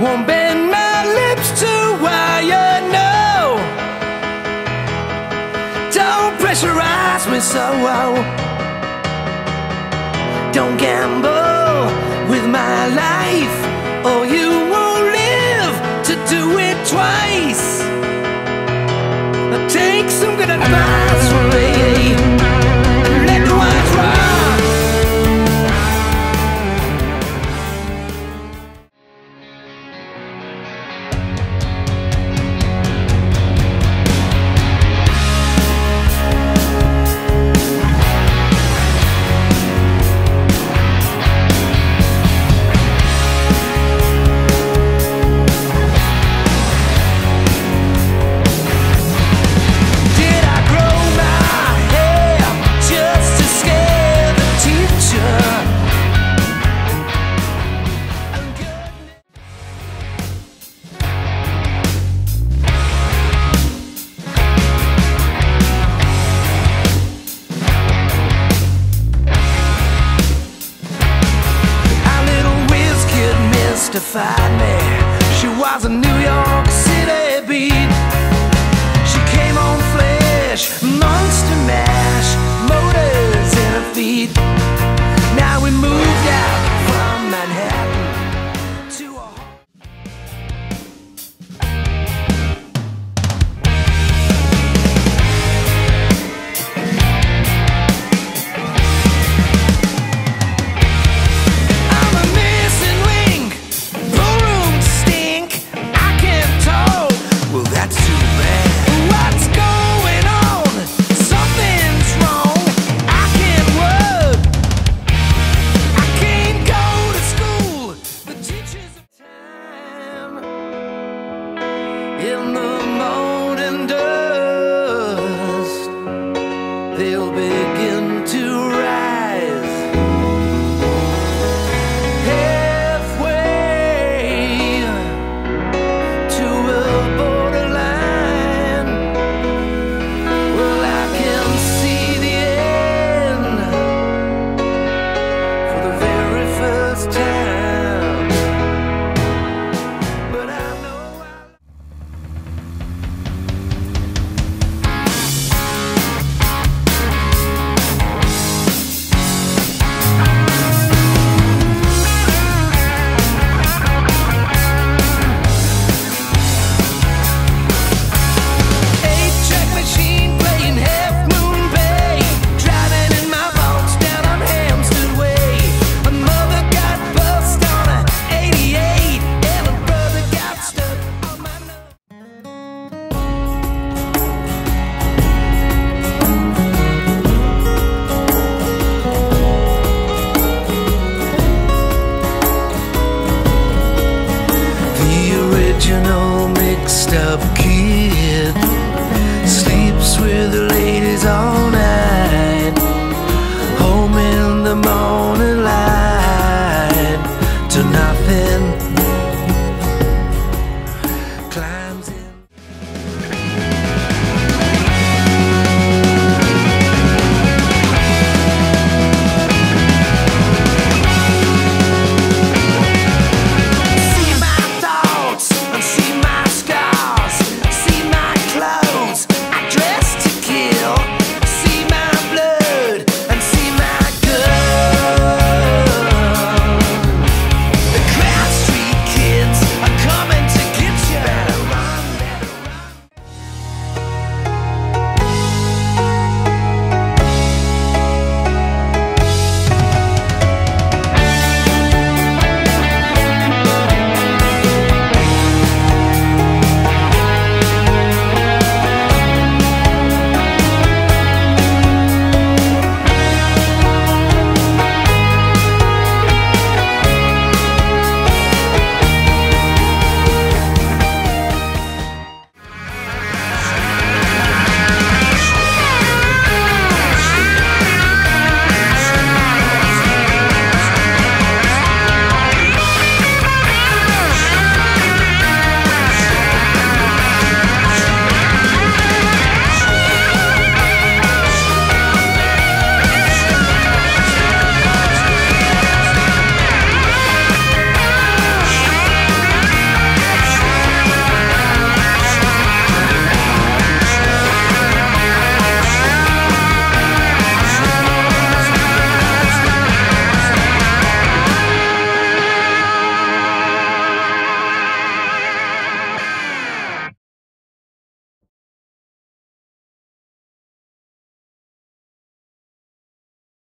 Won't bend my lips to wire. No. Don't pressurize me so. Oh. Don't gamble with my life, or you won't live to do it twice. Take some good advice. Mystified me. She was a New York City beat. of